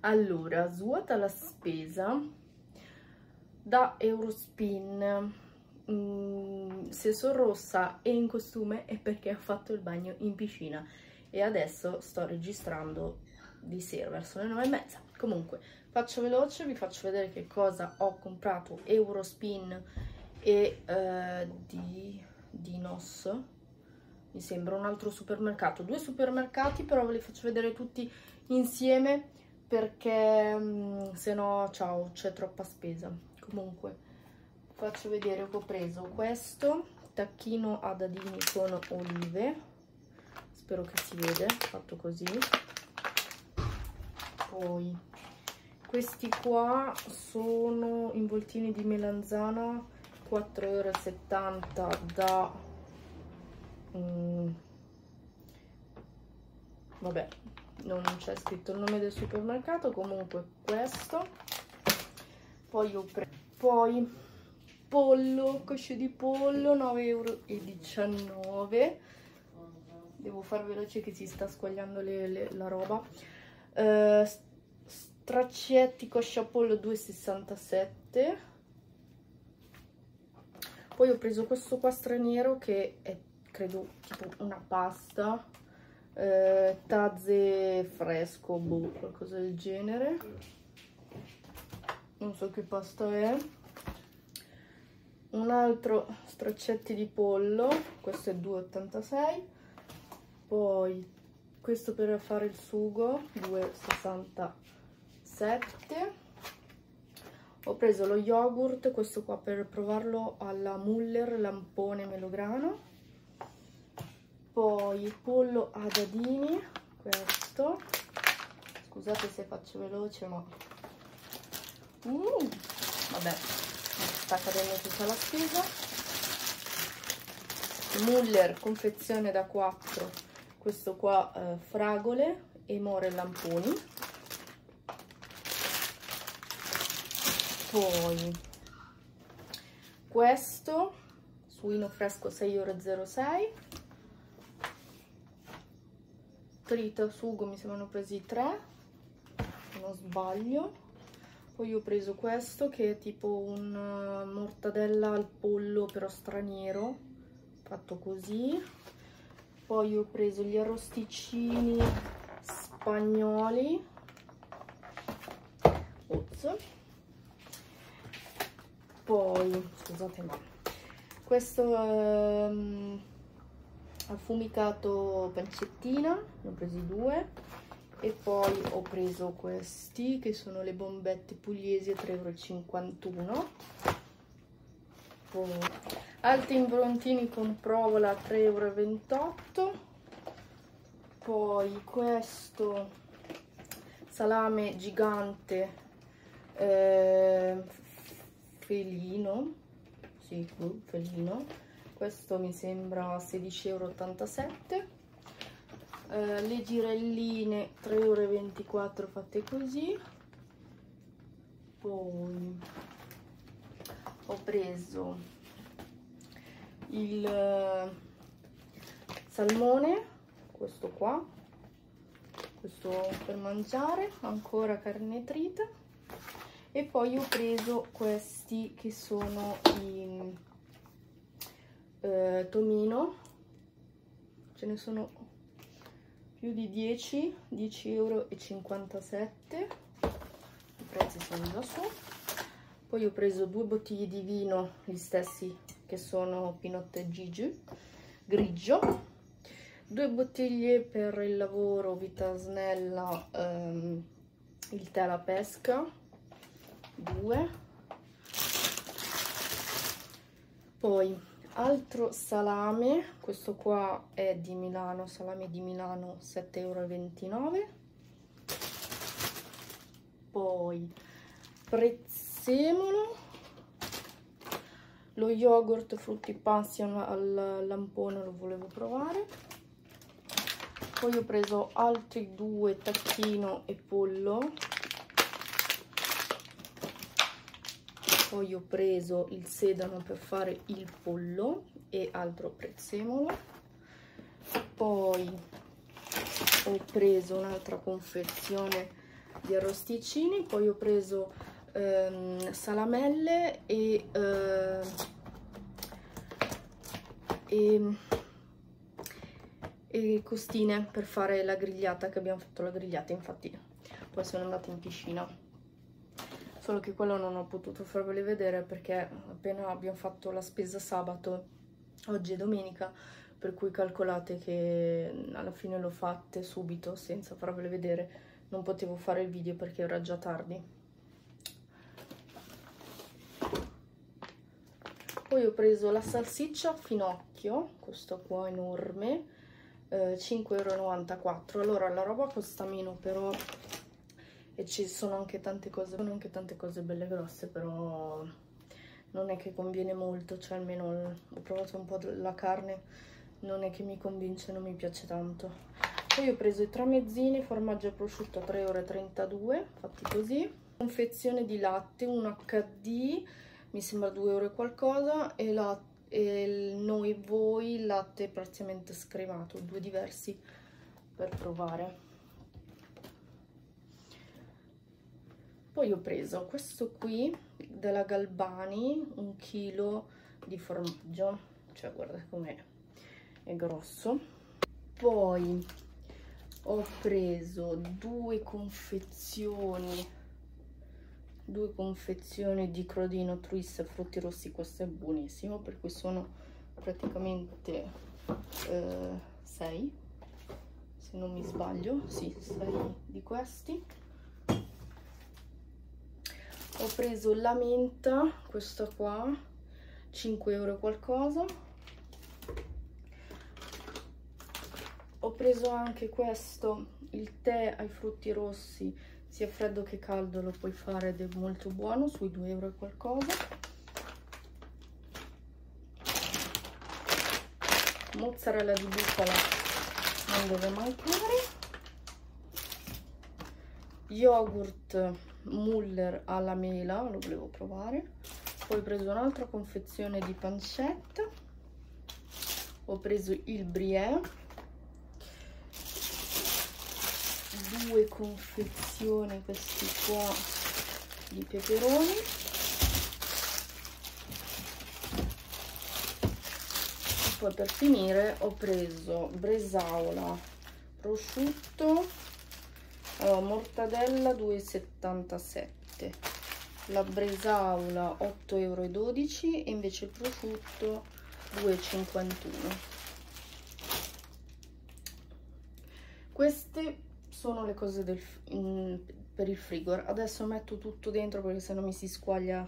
allora svuota la spesa da Eurospin mm, se sono rossa e in costume è perché ho fatto il bagno in piscina. E adesso sto registrando di sera verso le nove e mezza. Comunque faccio veloce vi faccio vedere che cosa ho comprato Eurospin e eh, di Dinos. Mi sembra un altro supermercato. Due supermercati però ve li faccio vedere tutti insieme perché um, se no ciao c'è troppa spesa. Comunque faccio vedere che ho preso questo tacchino a dadini con olive. Spero che si vede fatto così. Poi questi qua sono involtini di melanzana 4,70 euro da mm, vabbè non c'è scritto il nome del supermercato comunque questo. Poi ho preso poi pollo cosce di pollo 9,19 euro devo far veloce che si sta squagliando le, le, la roba. Uh, straccetti coscia pollo 2,67 poi ho preso questo qua straniero che è credo tipo una pasta eh, tazze fresco boh, qualcosa del genere. Non so che pasta è. Un altro straccetti di pollo questo è 2,86 poi questo per fare il sugo 2,67 ho preso lo yogurt questo qua per provarlo alla Muller lampone melograno poi pollo a dadini questo. Scusate se faccio veloce ma uh, vabbè sta cadendo tutta la spesa. Muller confezione da 4 questo qua eh, fragole e more lamponi. Poi questo suino fresco 6,06 euro trita sugo mi sembrano presi 3 se non sbaglio. Poi ho preso questo che è tipo un uh, mortadella al pollo però straniero fatto così. Poi ho preso gli arrosticini spagnoli. Oz. poi scusate ma questo um, affumicato pancettina ne ho presi due. E poi ho preso questi che sono le bombette pugliesi a 3,51 euro poi altri imbrontini con provola a 3,28 euro poi questo salame gigante eh, felino sì, felino questo mi sembra 16,87 euro eh, le girelline 3,24 euro fatte così. Poi ho preso il eh, salmone questo qua. Questo per mangiare ancora carne trita. E poi ho preso questi che sono i eh, tomino. Ce ne sono più di 10 10,57 euro i prezzi sono già su. Poi ho preso due bottiglie di vino gli stessi che sono Pinot Gigi grigio. Due bottiglie per il lavoro vita snella ehm, il tè alla pesca. Due. Poi altro salame questo qua è di Milano salame di Milano 7,29 euro poi prezzemolo lo yogurt frutti passion al lampone lo volevo provare. Poi ho preso altri due tacchino e pollo poi ho preso il sedano per fare il pollo e altro prezzemolo. Poi ho preso un'altra confezione di arrosticini. Poi ho preso ehm, salamelle e, eh, e, e costine per fare la grigliata che abbiamo fatto la grigliata infatti. Poi sono andata in piscina solo che quello non ho potuto farveli vedere perché appena abbiamo fatto la spesa sabato oggi è domenica per cui calcolate che alla fine l'ho fatte subito senza farvele vedere. Non potevo fare il video perché era già tardi. Poi ho preso la salsiccia finocchio questo qua enorme eh, 5,94 euro allora la roba costa meno però e ci sono anche tante cose sono anche tante cose belle grosse però non è che conviene molto cioè almeno ho provato un po' la carne non è che mi convince, non mi piace tanto. Poi ho preso i tramezzini, formaggio e prosciutto a 3,32 euro, fatti così. Confezione di latte, un HD, mi sembra 2 euro qualcosa, e, la, e noi voi latte praticamente scremato, due diversi per provare. Poi ho preso questo qui della Galbani, un chilo di formaggio, cioè guarda com'è è grosso. Poi ho preso due confezioni due confezioni di crodino twist frutti rossi questo è buonissimo per cui sono praticamente 6 eh, se non mi sbaglio. Sì 6 di questi ho preso la menta questa qua 5 euro qualcosa. Ho preso anche questo il tè ai frutti rossi sia freddo che caldo lo puoi fare ed è molto buono sui 2 euro qualcosa. Mozzarella di bufala non deve mancare. Yogurt muller alla mela lo volevo provare. Poi ho preso un'altra confezione di pancetta. Ho preso il brie due confezioni questi qua di peperoni. E poi per finire ho preso bresaola prosciutto allora, mortadella 2,77 la bresaola 8,12 euro e invece il prosciutto 2,51 queste sono le cose del, in, per il frigo. Adesso metto tutto dentro perché sennò mi si squaglia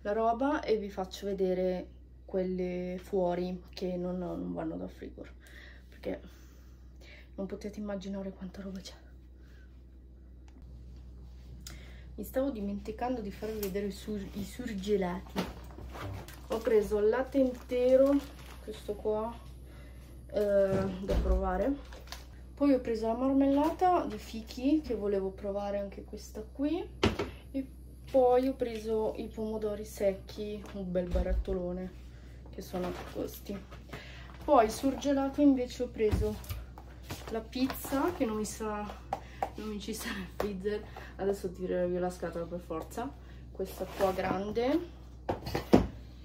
la roba e vi faccio vedere quelle fuori che non, non vanno dal frigo. Perché non potete immaginare quanta roba c'è mi stavo dimenticando di farvi vedere i, sur i surgelati. Ho preso il latte intero questo qua eh, da provare. Poi ho preso la marmellata di fichi che volevo provare anche questa qui. E poi ho preso i pomodori secchi un bel barattolone che sono questi. Poi surgelato invece ho preso la pizza che non mi sa non mi ci sa nel freezer. Adesso tirerò via la scatola per forza. Questa qua grande.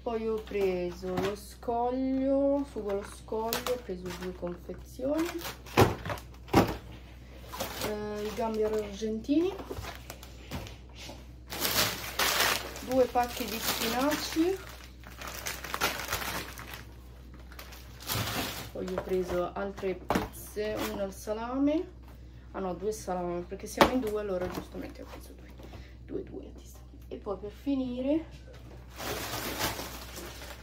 Poi ho preso lo scoglio sugo allo scoglio ho preso due confezioni. Eh, i gamberi argentini. Due pacchi di spinaci. Poi ho preso altre pizze una al salame ah no due salame perché siamo in due allora giustamente ho preso due. Due due e poi per finire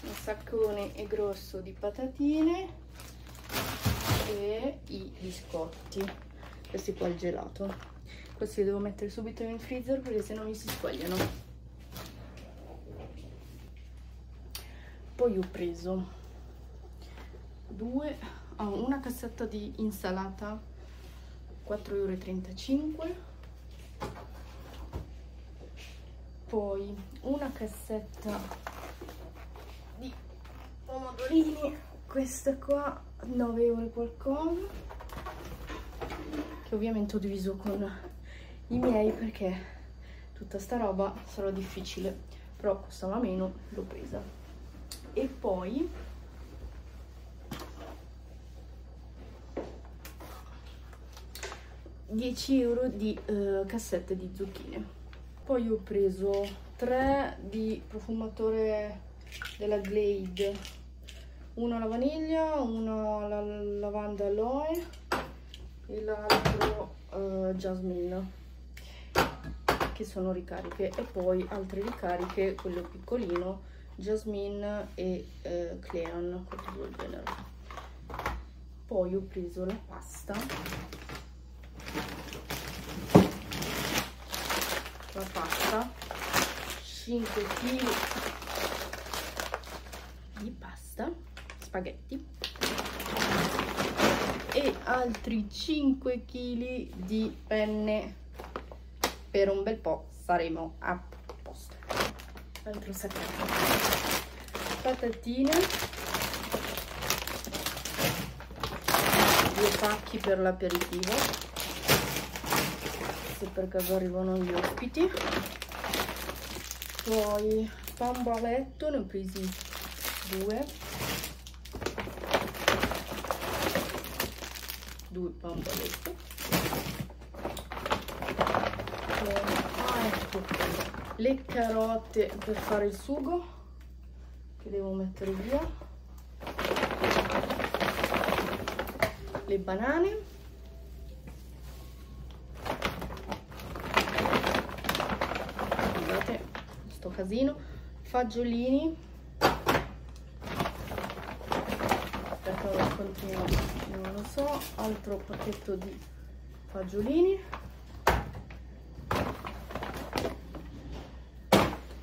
un saccone e grosso di patatine e i biscotti. Questi qua il gelato. Questi li devo mettere subito in freezer perché sennò mi si squagliano. Poi ho preso due oh, una cassetta di insalata 4,35 euro poi una cassetta di pomodorini questa qua 9 euro qualcosa che ovviamente ho diviso con i miei perché tutta sta roba sarà difficile però costava meno l'ho presa. E poi 10 euro di uh, cassette di zucchine. Poi ho preso 3 di profumatore della Glade. Uno alla vaniglia uno alla lavanda aloe e l'altro uh, jasmine che sono ricariche. E poi altre ricariche quello piccolino jasmine e uh, clean qualcosa del genere. Poi ho preso la pasta la pasta. 5 kg di pasta spaghetti. E altri 5 kg di penne. Per un bel po' saremo a posto. Altro sacchetto patatine. Due pacchi per l'aperitivo se per caso arrivano gli ospiti. Poi pan bavetto ne ho presi due. Due pan bavetto ah, ecco. le carote per fare il sugo che devo mettere via. Le banane casino. Fagiolini. Aspetta lo scontrino non lo so. Altro pacchetto di fagiolini.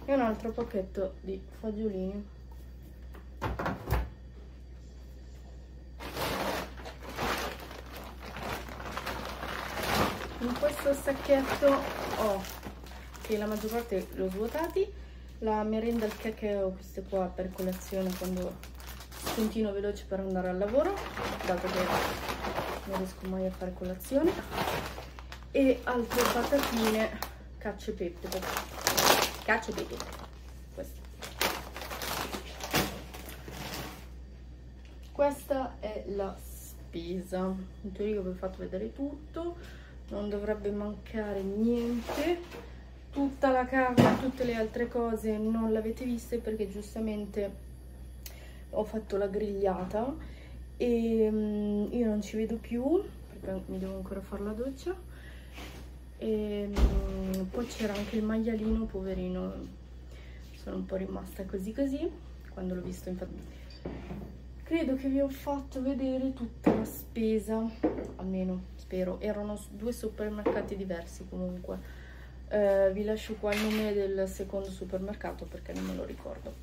E un altro pacchetto di fagiolini. In questo sacchetto ho che la maggior parte l'ho svuotati la merenda al cacao queste qua per colazione quando continuo veloce per andare al lavoro dato che non riesco mai a fare colazione. E altre patatine cacio e pepe cacio e pepe questa questa è la spesa. In teoria vi ho fatto vedere tutto non dovrebbe mancare niente tutta la carne, tutte le altre cose non l'avete viste perché giustamente ho fatto la grigliata e um, io non ci vedo più perché mi devo ancora fare la doccia e um, poi c'era anche il maialino poverino sono un po' rimasta così così quando l'ho visto infatti credo che vi ho fatto vedere tutta la spesa almeno spero erano due supermercati diversi comunque eh, vi lascio qua il nome del secondo supermercato perché non me lo ricordo.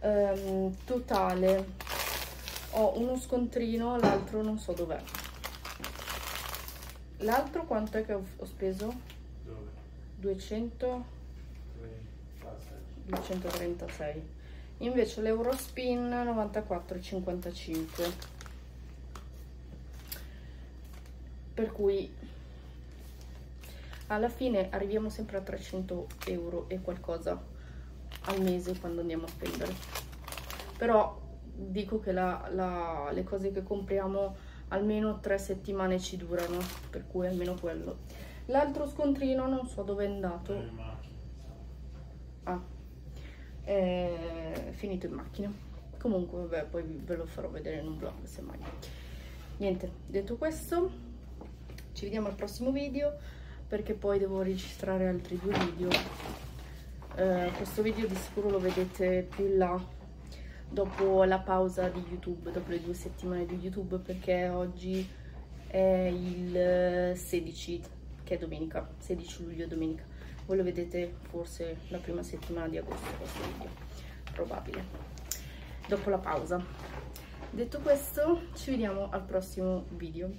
Um, totale. Ho uno scontrino l'altro non so dov'è. L'altro quanto è che ho, ho speso? Dove? 200 236 invece l'Eurospin 94,55 per cui alla fine arriviamo sempre a 300 euro e qualcosa al mese quando andiamo a spendere. Però dico che la, la, le cose che compriamo almeno tre settimane ci durano per cui almeno quello. L'altro scontrino non so dove è andato. Ah è finito in macchina. Comunque vabbè poi ve lo farò vedere in un vlog semmai niente detto questo ci vediamo al prossimo video perché poi devo registrare altri due video. Eh, questo video di sicuro lo vedete più in là dopo la pausa di youtube dopo le due settimane di youtube perché oggi è il 16 che è domenica 16 luglio domenica. Voi lo vedete forse la prima settimana di agosto questo video probabile dopo la pausa. Detto questo ci vediamo al prossimo video.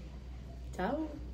Ciao